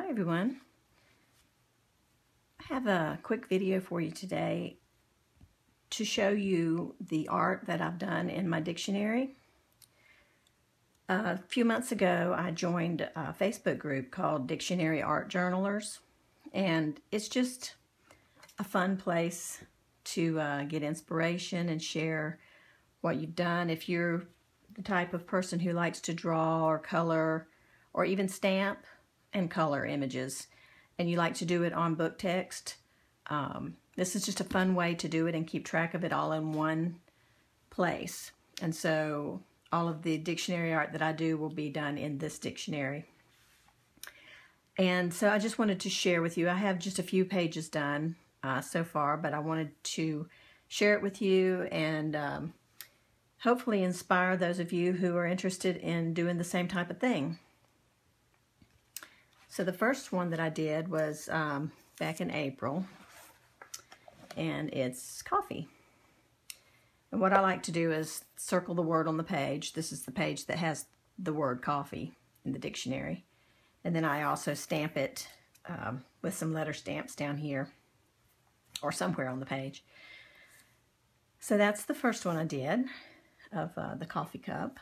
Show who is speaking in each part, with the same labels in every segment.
Speaker 1: Hi everyone. I have a quick video for you today to show you the art that I've done in my dictionary. a few months ago I joined a Facebook group called Dictionary Art Journalers and it's just a fun place to uh, get inspiration and share what you've done. If you're the type of person who likes to draw or color or even stamp, and color images and you like to do it on book text, um, this is just a fun way to do it and keep track of it all in one place. And so all of the dictionary art that I do will be done in this dictionary. And so I just wanted to share with you, I have just a few pages done uh, so far, but I wanted to share it with you and um, hopefully inspire those of you who are interested in doing the same type of thing. So the first one that I did was um, back in April, and it's coffee. And what I like to do is circle the word on the page. This is the page that has the word coffee in the dictionary. And then I also stamp it um, with some letter stamps down here or somewhere on the page. So that's the first one I did of uh, the coffee cup.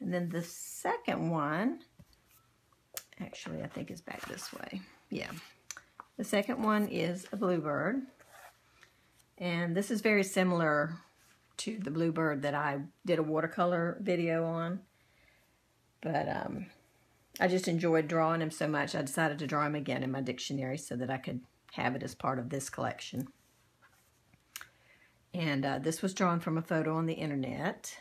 Speaker 1: And then the second one Actually, I think it's back this way. Yeah. The second one is a bluebird. And this is very similar to the bluebird that I did a watercolor video on. But um, I just enjoyed drawing him so much, I decided to draw him again in my dictionary so that I could have it as part of this collection. And uh, this was drawn from a photo on the internet.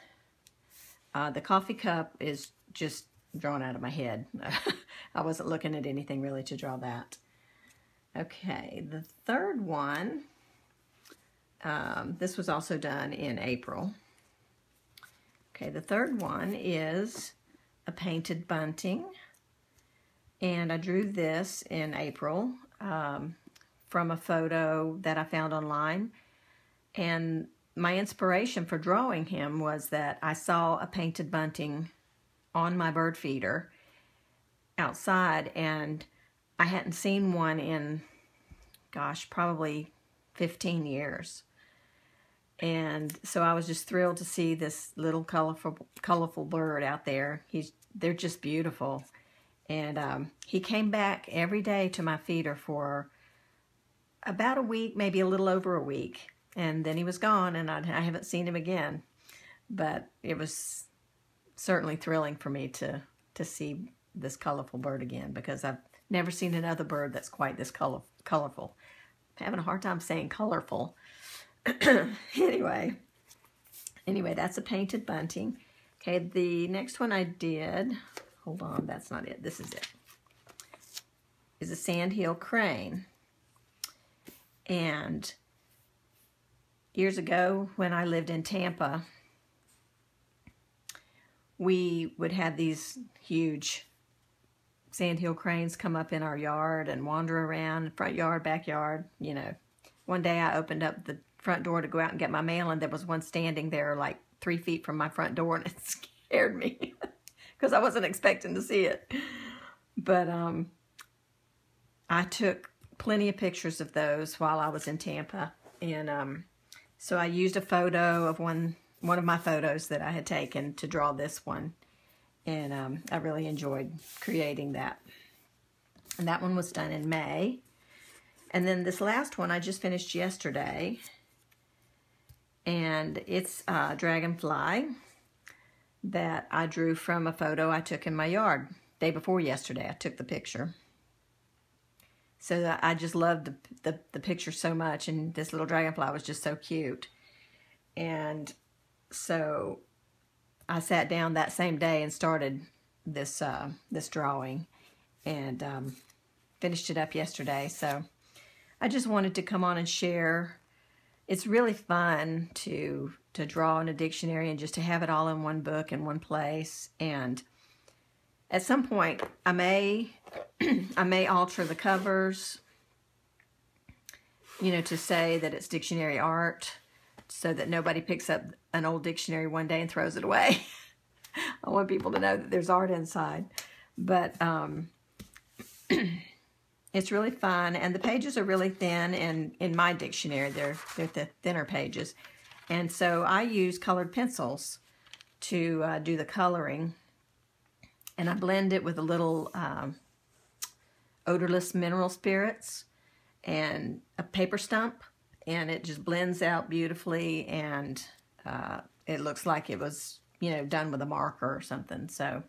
Speaker 1: Uh, the coffee cup is just drawn out of my head. I wasn't looking at anything really to draw that. Okay, the third one, um, this was also done in April. Okay, the third one is a painted bunting. And I drew this in April um, from a photo that I found online. And my inspiration for drawing him was that I saw a painted bunting on my bird feeder outside and I hadn't seen one in, gosh, probably 15 years. And so I was just thrilled to see this little colorful, colorful bird out there. He's, they're just beautiful. And um, he came back every day to my feeder for about a week, maybe a little over a week. And then he was gone and I, I haven't seen him again. But it was certainly thrilling for me to to see this colorful bird again because I've never seen another bird that's quite this color, colorful. I'm having a hard time saying colorful. anyway, anyway, that's a painted bunting. Okay, the next one I did, hold on, that's not it. This is it. Is a sandhill crane. And years ago when I lived in Tampa, we would have these huge sandhill cranes come up in our yard and wander around, front yard, backyard, you know. One day I opened up the front door to go out and get my mail and there was one standing there like three feet from my front door and it scared me because I wasn't expecting to see it. But um, I took plenty of pictures of those while I was in Tampa. And um, so I used a photo of one one of my photos that I had taken to draw this one. And um, I really enjoyed creating that. And that one was done in May. And then this last one I just finished yesterday. And it's a dragonfly that I drew from a photo I took in my yard. Day before yesterday, I took the picture. So I just loved the, the, the picture so much. And this little dragonfly was just so cute. And so I sat down that same day and started this uh, this drawing and um, finished it up yesterday. So I just wanted to come on and share. It's really fun to to draw in a dictionary and just to have it all in one book in one place. And at some point, I may I may alter the covers, you know, to say that it's dictionary art so that nobody picks up an old dictionary one day and throws it away. I want people to know that there's art inside. But um, it's really fun, and the pages are really thin, and in my dictionary, they're, they're the thinner pages. And so I use colored pencils to uh, do the coloring, and I blend it with a little um, odorless mineral spirits and a paper stump, and it just blends out beautifully, and uh, it looks like it was, you know, done with a marker or something. So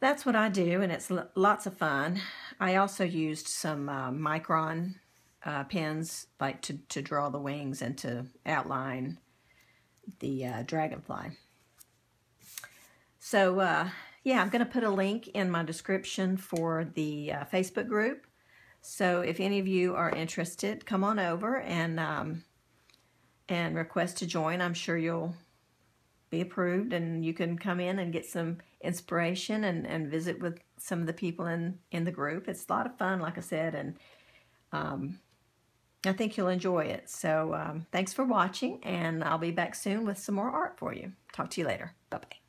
Speaker 1: that's what I do, and it's lots of fun. I also used some uh, Micron uh, pens, like to, to draw the wings and to outline the uh, dragonfly. So, uh, yeah, I'm going to put a link in my description for the uh, Facebook group. So if any of you are interested, come on over and um, and request to join. I'm sure you'll be approved and you can come in and get some inspiration and, and visit with some of the people in, in the group. It's a lot of fun, like I said, and um, I think you'll enjoy it. So um, thanks for watching, and I'll be back soon with some more art for you. Talk to you later. Bye-bye.